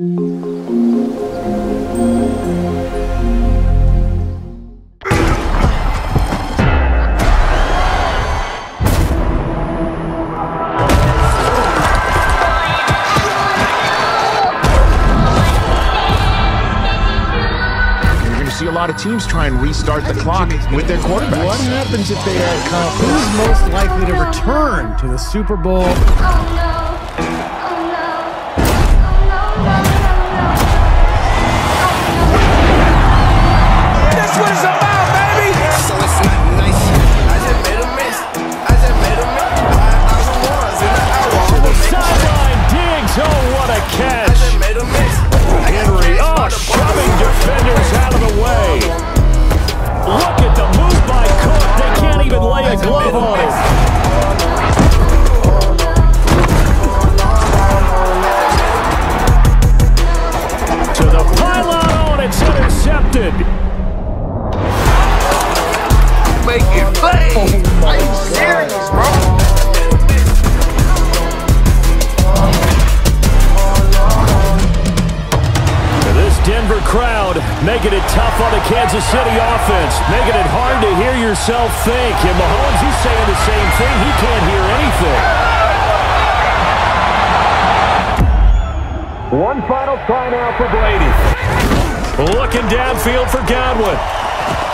a lot of teams try and restart the clock with their quarterbacks. What happens if they add confidence? Who's most likely to return to the Super Bowl? Oh, That's Diggs. Oh, what a catch. just made a miss. Henry, oh, shoving defenders out of the way. Look at the move by Cook. They can't even lay a glove on him. To the pylon, oh, and it's intercepted. Making crowd making it tough on the Kansas City offense, making it hard to hear yourself think. And Mahomes, he's saying the same thing. He can't hear anything. One final try now for Brady. Looking downfield for Godwin.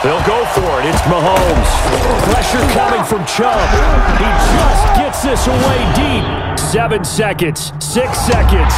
They'll go for it. It's Mahomes. Pressure coming from Chubb. He just gets this away deep. Seven seconds. Six seconds.